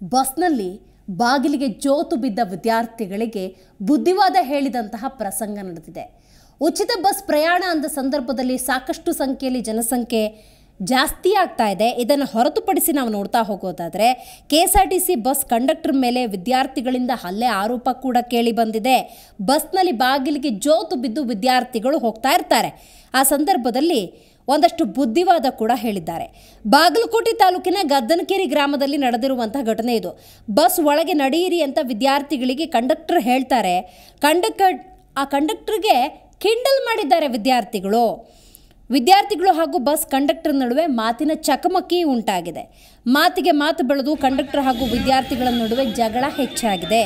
ಬಸ್ನಲ್ಲಿ ಬಾಗಿಲಿಗೆ ಜೋತು ಬಿದ್ದ ವಿದ್ಯಾರ್ಥಿಗಳಿಗೆ ಬುದ್ಧಿವಾದ ಹೇಳಿದಂತಹ ಪ್ರಸಂಗ ನಡೆದಿದೆ. ಉಚಿತ ಬಸ್ ಪ್ರಯಾಣ ಅಂದ ಸಂದರ್ಭದಲ್ಲಿ ಸಾಕಷ್ಟು ಸಂಖ್ಯೆಯಲ್ಲಿ ಜನಸಂಖ್ಯೆ ಜಾಸ್ತಿ ಆಗ್ತಾ ಇದೆ. ಇದನ್ನು ಹೊರತುಪಡಿಸಿ ನಾವು ನೋಡ್ತಾ ಹೋಗೋದಾದರೆ K S R T C bus conductor ಮೇಲೆ ವಿದ್ಯಾರ್ಥಿಗಳಿಂದ ಹಲ್ಲೆ ಆರೋಪ ಕೂಡ ಕೇಳಿ ಬಂದಿದೆ. ಬಸ್ನಲ್ಲಿ ಬಾಗಿಲಿಗೆ ಜೋತು ಬಿದ್ದು ವಿದ್ಯಾರ್ಥಿಗಳು ಹೋಗ್ತಾ ಇರ್ತಾರೆ. ಆ ಸಂದರ್ಭದಲ್ಲಿ ಒಂದಷ್ಟು ಬುದ್ಧಿವಾದ ಕೂಡ ಹೇಳಿದ್ದಾರೆ. ಬಾಗಲಕೋಟೆ ತಾಲೂಕಿನ ಗದ್ದನಕೇರಿ ಗ್ರಾಮದಲ್ಲಿ ನಡೆದಿರುವಂತಹ ಘಟನೆ ಇದು. ಬಸ್ ಒಳಗೆ ನಡೆಯಿರಿ ಅಂತ ವಿದ್ಯಾರ್ಥಿಗಳಿಗೆ ಕಂಡಕ್ಟರ್ ಹೇಳ್ತಾರೆ. ಕಂಡಕ್ಟರ್ ಆ ಕಂಡಕ್ಟರ್ಗೆ ಕಿಂಡಲ್ ಮಾಡಿದ್ದಾರೆ ವಿದ್ಯಾರ್ಥಿಗಳು. ವಿದ್ಯಾರ್ಥಿಗಳು ಹಾಗೂ ಬಸ್ ಕಂಡಕ್ಟರ್ ನಡುವೆ ಮಾತಿನ ಚಕಮಕಿ ಉಂಟಾಗಿದೆ. ಮಾತಿಗೆ ಮಾತು ಬೆಳೆದು ಕಂಡಕ್ಟರ್ ಹಾಗೂ ವಿದ್ಯಾರ್ಥಿಗಳ ನಡುವೆ ಜಗಳ ಹೆಚ್ಚಾಗಿದೆ.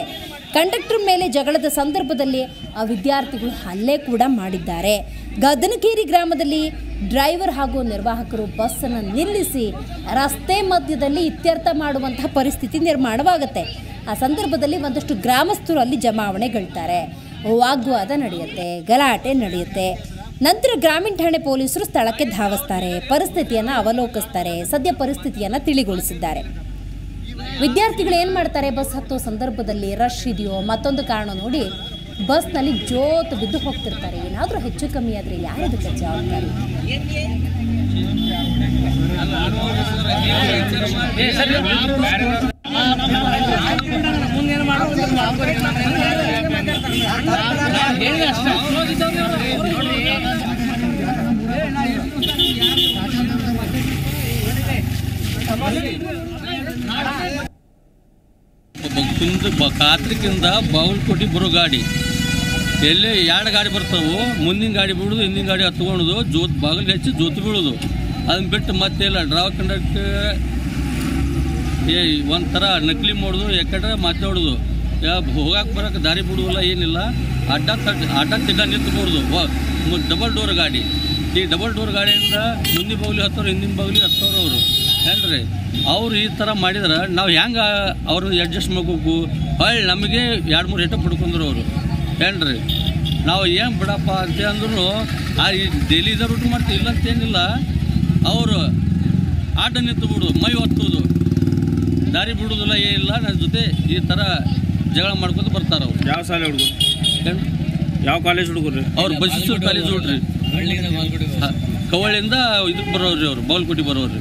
ಕಂಡಕ್ಟರ್ ಮೇಲೆ ಜಗಳದ ಸಂದರ್ಭದಲ್ಲಿ ಆ ವಿದ್ಯಾರ್ಥಿಗಳು ಹಲ್ಲೆ ಕೂಡ ಮಾಡಿದ್ದಾರೆ. ಗದನಕೇರಿ ಗ್ರಾಮದಲ್ಲಿ ಡ್ರೈವರ್ ಹಾಗೂ ನಿರ್ವಾಹಕರು ಬಸ್ಸನ್ನು ನಿಲ್ಲಿಸಿ ರಸ್ತೆ ಮಧ್ಯದಲ್ಲಿ ಇತ್ಯರ್ಥ ಮಾಡುವಂತಹ ಪರಿಸ್ಥಿತಿ ನಿರ್ಮಾಣವಾಗುತ್ತೆ. ಆ ಸಂದರ್ಭದಲ್ಲಿ ಒಂದಷ್ಟು ಗ್ರಾಮಸ್ಥರು ಅಲ್ಲಿ ಜಮಾವಣೆಗಳ್ತಾರೆ. ವಾಗ್ವಾದ ನಡೆಯುತ್ತೆ, ಗಲಾಟೆ ನಡೆಯುತ್ತೆ. ನಂತರ ಗ್ರಾಮೀಣ ಠಾಣೆ ಪೊಲೀಸರು ಸ್ಥಳಕ್ಕೆ ಧಾವಿಸ್ತಾರೆ. ಪರಿಸ್ಥಿತಿಯನ್ನು ಅವಲೋಕಿಸ್ತಾರೆ. ಸದ್ಯ ಪರಿಸ್ಥಿತಿಯನ್ನು ತಿಳಿಗೊಳಿಸಿದ್ದಾರೆ. ವಿದ್ಯಾರ್ಥಿಗಳು ಏನು ಮಾಡ್ತಾರೆ? ಬಸ್ ಹತ್ತೋ ಸಂದರ್ಭದಲ್ಲಿ ರಶ್ ಇದೆಯೋ ಮತ್ತೊಂದು ಕಾರಣ ನೋಡಿ. ಬಸ್ನಲ್ಲಿ ಜೋತು ಬಿದ್ದು ಹೋಗ್ತಿರ್ತಾರೆ. ಏನಾದರೂ ಹೆಚ್ಚು ಕಮ್ಮಿ ಆದರೆ ಯಾರಿದಕ್ಕೆ ಜವಾಬ್ದಾರಿ? ಕುಂದ ಬ- ಕೊಟ್ಟಿ ಬರೋ ಗಾಡಿ. ಎಲ್ಲೇ ಎರಡು ಗಾಡಿ ಬರ್ತಾವು, ಮುಂದಿನ ಗಾಡಿ ಬಿಡೋದು, ಹಿಂದಿನ ಗಾಡಿ ಹತ್ಕೊಳೋದು ಜೋತ್ ಬಾಗಿಲು ಹಚ್ಚಿ ಜೋತು ಬೀಳೋದು. ಅದನ್ನ ಬಿಟ್ಟು ಮತ್ತೆ ಇಲ್ಲ ಡ್ರೈವರ್ ಕಂಡಕ್ಟರ್ ಏ, ಒಂಥರ ನಕಲಿ ಮಾಡೋದು ಯಾಕಂದ್ರೆ ಯಾ ಹೋಗಕ್ಕೆ ಬರೋಕೆ ದಾರಿ ಬಿಡುವಲ್ಲ ಏನಿಲ್ಲ. ಅಡ್ಡ ತಡ್ ಅಡ್ಡ ತಿಡ್ಡ ನಿಂತ್ಕೊಡೋದು ಡಬಲ್ ಡೋರ್ ಗಾಡಿ. ಈ ಡಬಲ್ ಡೋರ್ ಗಾಡಿಯಿಂದ ಮುಂದಿನ ಬಾಗಿಲು ಹತ್ತೋರು, ಹಿಂದಿನ ಬಾಗಿಲಿ ಹತ್ತೋರು ಅವರು. ಹೇಳ್ರಿ ಅವ್ರು ಈ ಥರ ಮಾಡಿದ್ರೆ ನಾವು ಹೆಂಗೆ ಅವ್ರನ್ನ ಅಡ್ಜಸ್ಟ್ ಮಾಡ್ಬೇಕು ಹೊಳ್ಳಿ ನಮಗೆ ಎರಡು ಮೂರು ಏಟ ಪಡ್ಕೊಂಡ್ರು ಅವರು. ಏನ್ರಿ? ನಾವು ಏನು ಬಿಡಪ್ಪ ಅಂತ ಅಂದ್ರೂ ಆ ಈ ಡೈಲಿ ಇದ ರೂಟ್ ಮಾಡ್ತೀವಿ ಇಲ್ಲ ಅಂತೇನಿಲ್ಲ ಅವರು ಆಟ ನಿಂತು ಬಿಡು ಮೈ ಒತ್ತುವುದು ದಾರಿ ಬಿಡುವುದಿಲ್ಲ ಏನಿಲ್ಲ ನನ್ನ ಜೊತೆ ಈ ಥರ ಜಗಳ ಮಾಡ್ಕೊಂಡು ಬರ್ತಾರೆ ಅವ್ರು. ಯಾವ ಶಾಲೆ ಹುಡುಗರು? ಏನ್? ಯಾವ ಕಾಲೇಜ್ ಹುಡುಗರು? ಅವ್ರು ಬಸ್ ಕಾಲೇಜ್ ಹುಡ್ರಿ. ಕವಳಿಯಿಂದ ಕವಳಿಂದ ಇದಕ್ಕೆ ಬರೋರಿ ಅವ್ರು ಬಾಗಲಕೋಟೆ ಬರೋವ್ರಿ